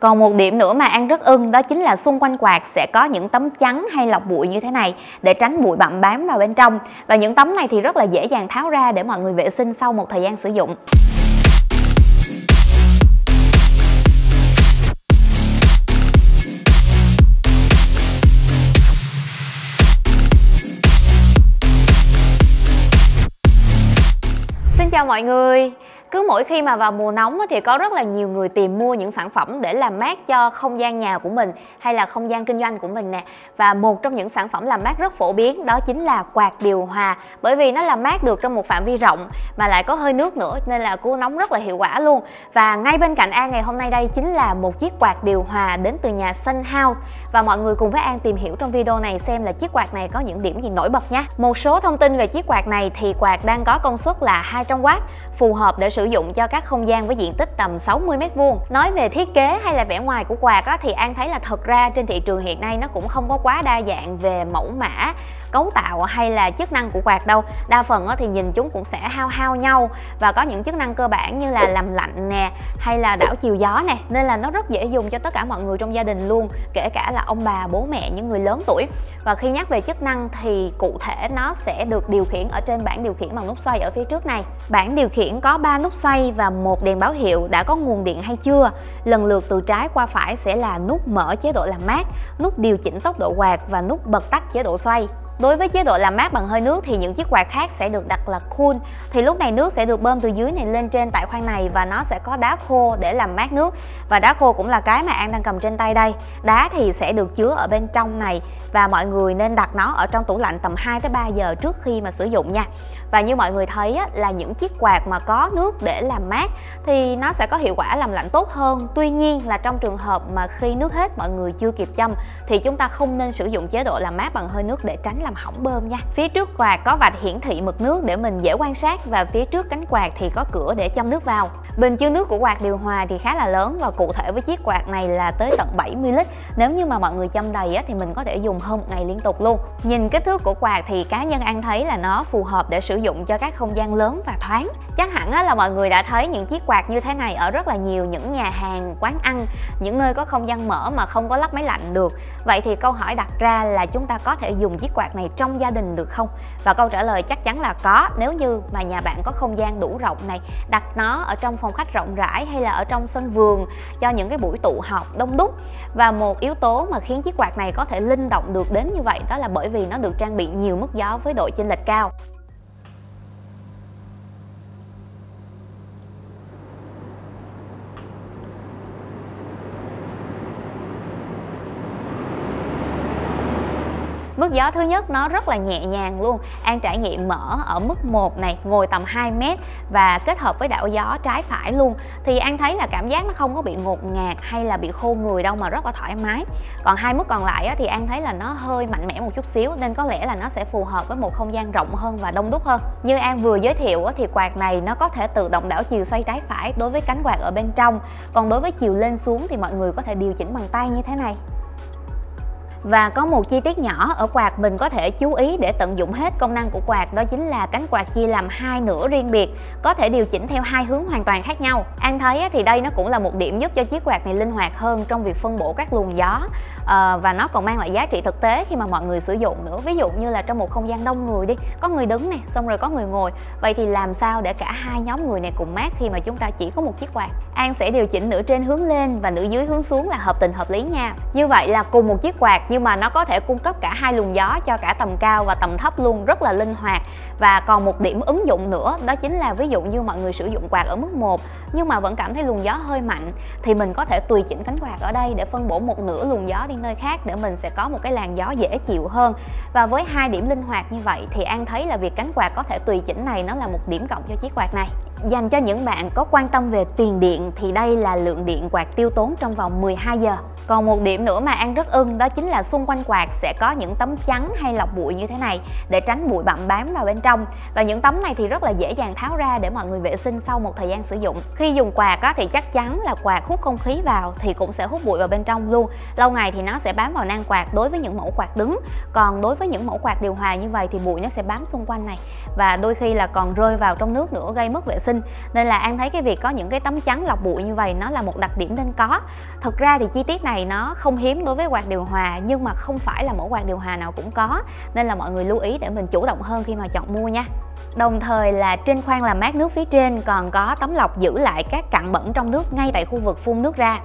Còn một điểm nữa mà An rất ưng, đó chính là xung quanh quạt sẽ có những tấm chắn hay lọc bụi như thế này để tránh bụi bặm bám vào bên trong. Và những tấm này thì rất là dễ dàng tháo ra để mọi người vệ sinh sau một thời gian sử dụng. Xin chào mọi người cứ mỗi khi mà vào mùa nóng thì có rất là nhiều người tìm mua những sản phẩm để làm mát cho không gian nhà của mình hay là không gian kinh doanh của mình nè. Và một trong những sản phẩm làm mát rất phổ biến đó chính là quạt điều hòa, bởi vì nó làm mát được trong một phạm vi rộng mà lại có hơi nước nữa nên là cứu nóng rất là hiệu quả luôn. Và ngay bên cạnh An ngày hôm nay đây chính là một chiếc quạt điều hòa đến từ nhà Sun House. Và mọi người cùng với An tìm hiểu trong video này xem là chiếc quạt này có những điểm gì nổi bật nhé một số thông tin về chiếc quạt này thì quạt đang có công suất là 200W phù hợp để sử dụng cho các không gian với diện tích tầm 60 m2. Nói về thiết kế hay là vẻ ngoài của quạt á, thì An thấy là thật ra trên thị trường hiện nay nó cũng không có quá đa dạng về mẫu mã cấu tạo hay là chức năng của quạt đâu. Đa phần thì nhìn chúng cũng sẽ hao hao nhau và có những chức năng cơ bản như là làm lạnh nè hay là đảo chiều gió nè nên là nó rất dễ dùng cho tất cả mọi người trong gia đình luôn kể cả là ông bà bố mẹ những người lớn tuổi. Và khi nhắc về chức năng thì cụ thể nó sẽ được điều khiển ở trên bảng điều khiển bằng nút xoay ở phía trước này. Bảng điều khiển có 3 nút nút xoay và một đèn báo hiệu đã có nguồn điện hay chưa? Lần lượt từ trái qua phải sẽ là nút mở chế độ làm mát, nút điều chỉnh tốc độ quạt và nút bật tắt chế độ xoay. Đối với chế độ làm mát bằng hơi nước thì những chiếc quạt khác sẽ được đặt là cool. Thì lúc này nước sẽ được bơm từ dưới này lên trên tại khoang này và nó sẽ có đá khô để làm mát nước. Và đá khô cũng là cái mà An đang cầm trên tay đây. Đá thì sẽ được chứa ở bên trong này và mọi người nên đặt nó ở trong tủ lạnh tầm 2 tới 3 giờ trước khi mà sử dụng nha và như mọi người thấy á, là những chiếc quạt mà có nước để làm mát thì nó sẽ có hiệu quả làm lạnh tốt hơn. Tuy nhiên là trong trường hợp mà khi nước hết mọi người chưa kịp châm thì chúng ta không nên sử dụng chế độ làm mát bằng hơi nước để tránh làm hỏng bơm nha. Phía trước quạt có vạch hiển thị mực nước để mình dễ quan sát và phía trước cánh quạt thì có cửa để châm nước vào bình chứa nước của quạt điều hòa thì khá là lớn và cụ thể với chiếc quạt này là tới tận 70 lít. Nếu như mà mọi người chăm đầy á, thì mình có thể dùng hơn một ngày liên tục luôn. Nhìn kích thước của quạt thì cá nhân ăn thấy là nó phù hợp để sử dụng cho các không gian lớn và thoáng chắc hẳn là mọi người đã thấy những chiếc quạt như thế này ở rất là nhiều những nhà hàng, quán ăn, những nơi có không gian mở mà không có lắp máy lạnh được. Vậy thì câu hỏi đặt ra là chúng ta có thể dùng chiếc quạt này trong gia đình được không? Và câu trả lời chắc chắn là có, nếu như mà nhà bạn có không gian đủ rộng này, đặt nó ở trong phòng khách rộng rãi hay là ở trong sân vườn cho những cái buổi tụ họp đông đúc. Và một yếu tố mà khiến chiếc quạt này có thể linh động được đến như vậy đó là bởi vì nó được trang bị nhiều mức gió với độ chênh lệch cao. Mức gió thứ nhất nó rất là nhẹ nhàng luôn. An trải nghiệm mở ở mức 1 này, ngồi tầm 2 mét và kết hợp với đảo gió trái phải luôn. Thì An thấy là cảm giác nó không có bị ngột ngạt hay là bị khô người đâu mà rất là thoải mái. Còn hai mức còn lại thì An thấy là nó hơi mạnh mẽ một chút xíu, nên có lẽ là nó sẽ phù hợp với một không gian rộng hơn và đông đúc hơn. Như An vừa giới thiệu thì quạt này nó có thể tự động đảo chiều xoay trái phải đối với cánh quạt ở bên trong. Còn đối với chiều lên xuống thì mọi người có thể điều chỉnh bằng tay như thế này và có một chi tiết nhỏ ở quạt mình có thể chú ý để tận dụng hết công năng của quạt, đó chính là cánh quạt chia làm hai nửa riêng biệt, có thể điều chỉnh theo hai hướng hoàn toàn khác nhau. An thấy thì đây nó cũng là một điểm giúp cho chiếc quạt này linh hoạt hơn trong việc phân bổ các luồng gió à, và nó còn mang lại giá trị thực tế khi mà mọi người sử dụng nữa. Ví dụ như là trong một không gian đông người đi có người đứng nè xong rồi có người ngồi. Vậy thì làm sao để cả hai nhóm người này cùng mát khi mà chúng ta chỉ có một chiếc quạt? An sẽ điều chỉnh nửa trên hướng lên và nửa dưới hướng xuống là hợp tình hợp lý nha. Như vậy là cùng một chiếc quạt nhưng mà nó có thể cung cấp cả hai luồng gió cho cả tầm cao và tầm thấp luôn rất là linh hoạt. Và còn một điểm ứng dụng nữa đó chính là ví dụ như mọi người sử dụng quạt ở mức 1 nhưng mà vẫn cảm thấy luồng gió hơi mạnh thì mình có thể tùy chỉnh cánh quạt ở đây để phân bổ một nửa luồng gió đi nơi khác để mình sẽ có một cái làn gió dễ chịu hơn. Và với hai điểm linh hoạt như vậy thì An thấy là việc cánh quạt có thể tùy chỉnh này nó là một điểm cộng cho chiếc quạt này. Dành cho những bạn có quan tâm về tiền điện thì đây là lượng điện quạt tiêu tốn trong vòng 12 giờ. Còn một điểm nữa mà An rất ưng đó chính là xung quanh quạt sẽ có những tấm chắn hay lọc bụi như thế này để tránh bụi bặm bám vào bên trong. Và những tấm này thì rất là dễ dàng tháo ra để mọi người vệ sinh sau một thời gian sử dụng. Khi dùng quạt á, thì chắc chắn là quạt hút không khí vào thì cũng sẽ hút bụi vào bên trong luôn. Lâu ngày thì nó sẽ bám vào nan quạt đối với những mẫu quạt đứng. Còn đối với những mẫu quạt điều hòa như vậy thì bụi nó sẽ bám xung quanh này và đôi khi là còn rơi vào trong nước nữa gây mất vệ sinh sinh. Nên là An thấy cái việc có những cái tấm chắn lọc bụi như vậy nó là một đặc điểm nên có. Thực ra thì chi tiết này nó không hiếm đối với quạt điều hòa, nhưng mà không phải là mỗi quạt điều hòa nào cũng có. Nên là mọi người lưu ý để mình chủ động hơn khi mà chọn mua nha. Đồng thời là trên khoang làm mát nước phía trên, còn có tấm lọc giữ lại các cặn bẩn trong nước ngay tại khu vực phun nước ra.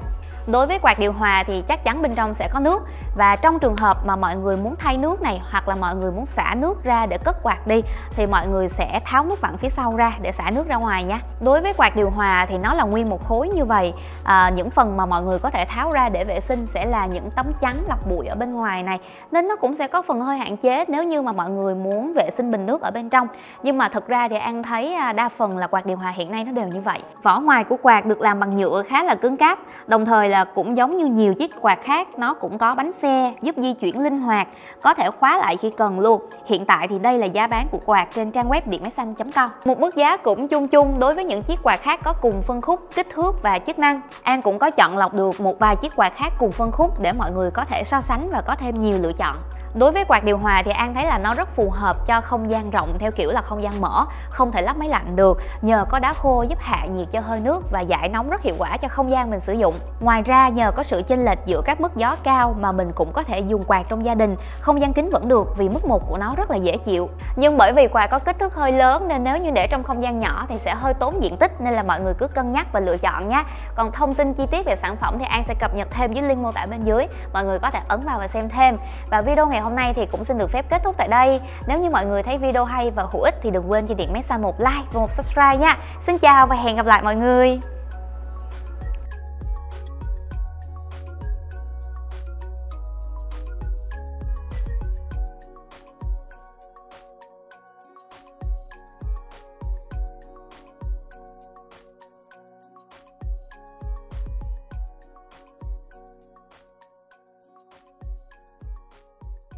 Đối với quạt điều hòa thì chắc chắn bên trong sẽ có nước và trong trường hợp mà mọi người muốn thay nước này hoặc là mọi người muốn xả nước ra để cất quạt đi thì mọi người sẽ tháo nút vặn phía sau ra để xả nước ra ngoài nha. Đối với quạt điều hòa thì nó là nguyên một khối như vậy. À, những phần mà mọi người có thể tháo ra để vệ sinh sẽ là những tấm chắn lọc bụi ở bên ngoài này nên nó cũng sẽ có phần hơi hạn chế nếu như mà mọi người muốn vệ sinh bình nước ở bên trong. Nhưng mà thực ra thì An thấy à, đa phần là quạt điều hòa hiện nay nó đều như vậy. Vỏ ngoài của quạt được làm bằng nhựa khá là cứng cáp, đồng thời là cũng giống như nhiều chiếc quạt khác, nó cũng có bánh xe giúp di chuyển linh hoạt, có thể khóa lại khi cần luôn. Hiện tại thì đây là giá bán của quạt trên trang web điện máy xanh.com một mức giá cũng chung chung đối với những chiếc quạt khác có cùng phân khúc, kích thước và chức năng. An cũng có chọn lọc được một vài chiếc quạt khác cùng phân khúc để mọi người có thể so sánh và có thêm nhiều lựa chọn. Đối với quạt điều hòa thì An thấy là nó rất phù hợp cho không gian rộng theo kiểu là không gian mở, không thể lắp máy lạnh được, nhờ có đá khô giúp hạ nhiệt cho hơi nước và giải nóng rất hiệu quả cho không gian mình sử dụng. Ngoài ra nhờ có sự chênh lệch giữa các mức gió cao mà mình cũng có thể dùng quạt trong gia đình, không gian kính vẫn được vì mức một của nó rất là dễ chịu. Nhưng bởi vì quạt có kích thước hơi lớn nên nếu như để trong không gian nhỏ thì sẽ hơi tốn diện tích nên là mọi người cứ cân nhắc và lựa chọn nhé. Còn thông tin chi tiết về sản phẩm thì An sẽ cập nhật thêm dưới link mô tả bên dưới. Mọi người có thể ấn vào và xem thêm. Và video ngày ngày hôm nay thì cũng xin được phép kết thúc tại đây. Nếu như mọi người thấy video hay và hữu ích thì đừng quên cho điện Mesa một like và một subscribe nha. Xin chào và hẹn gặp lại mọi người.